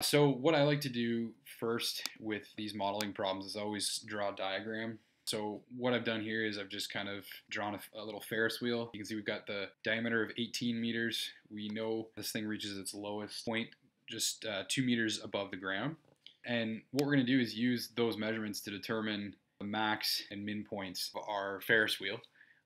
So what I like to do first with these modeling problems is always draw a diagram. So what I've done here is I've just kind of drawn a, a, little Ferris wheel. You can see we've got the diameter of 18 meters. We know this thing reaches its lowest point just uh, two meters above the ground. And what we're going to do is use those measurements to determine the max and min points of our Ferris wheel.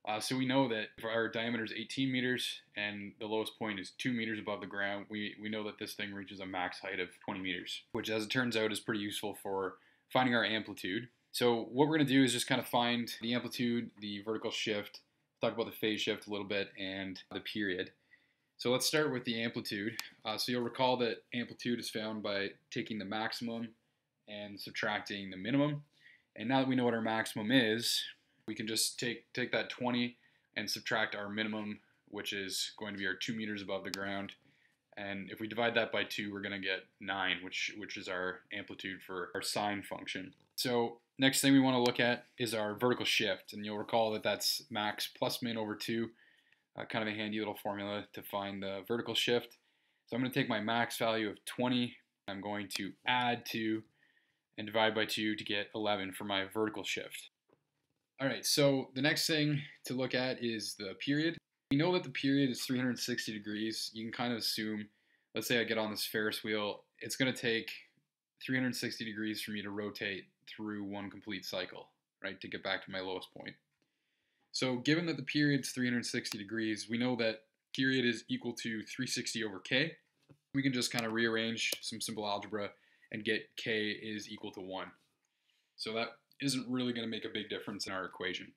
Uh, so we know that if our diameter is 18 meters and the lowest point is 2 meters above the ground, we, we know that this thing reaches a max height of 20 meters, which as it turns out is pretty useful for finding our amplitude. So what we're going to do is just kind of find the amplitude, the vertical shift, talk about the phase shift a little bit, and the period. So let's start with the amplitude. Uh, so you'll recall that amplitude is found by taking the maximum and subtracting the minimum. And now that we know what our maximum is, we can just take, take that 20 and subtract our minimum, which is going to be our 2 meters above the ground. And if we divide that by 2, we're going to get 9, which, which is our amplitude for our sine function. So next thing we want to look at is our vertical shift. And you'll recall that that's max plus min over 2 uh, kind of a handy little formula to find the vertical shift. So I'm going to take my max value of 20. I'm going to add 2 and divide by 2 to get 11 for my vertical shift. All right, so the next thing to look at is the period. We know that the period is 360 degrees. You can kind of assume, let's say I get on this Ferris wheel, it's going to take 360 degrees for me to rotate through one complete cycle, right, to get back to my lowest point. So given that the period's 360 degrees, we know that period is equal to 360 over k. We can just kind of rearrange some simple algebra and get k is equal to 1. So that isn't really going to make a big difference in our equation.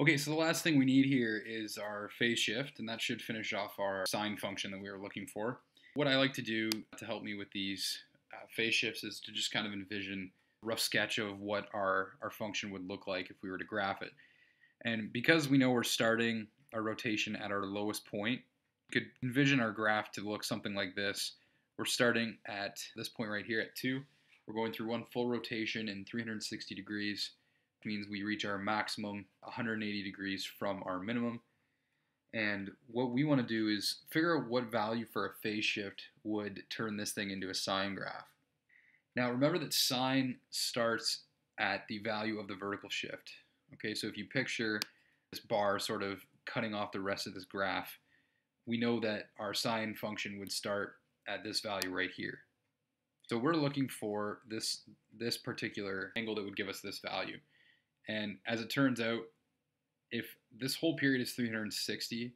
Okay, so the last thing we need here is our phase shift, and that should finish off our sine function that we were looking for. What I like to do to help me with these uh, phase shifts is to just kind of envision a rough sketch of what our, our function would look like if we were to graph it. And because we know we're starting our rotation at our lowest point, you could envision our graph to look something like this. We're starting at this point right here at 2. We're going through one full rotation in 360 degrees, means we reach our maximum 180 degrees from our minimum. And what we want to do is figure out what value for a phase shift would turn this thing into a sine graph. Now remember that sine starts at the value of the vertical shift. Okay, so if you picture this bar sort of cutting off the rest of this graph, we know that our sine function would start at this value right here. So we're looking for this, this particular angle that would give us this value. And as it turns out, if this whole period is 360,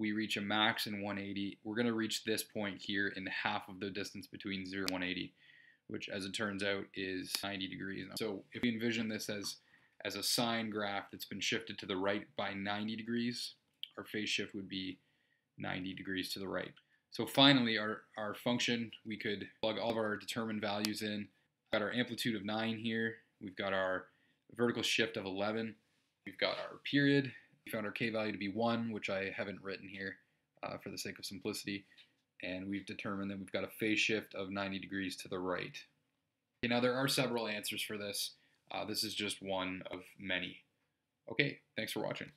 we reach a max in 180, we're going to reach this point here in half of the distance between 0 and 180, which as it turns out is 90 degrees. So if we envision this as as a sine graph that's been shifted to the right by 90 degrees, our phase shift would be 90 degrees to the right. So finally, our, our function, we could plug all of our determined values in. Got our amplitude of 9 here. We've got our vertical shift of 11. We've got our period. We found our k value to be 1, which I haven't written here uh, for the sake of simplicity. And we've determined that we've got a phase shift of 90 degrees to the right. Okay, now there are several answers for this. Uh, this is just one of many. Okay, thanks for watching.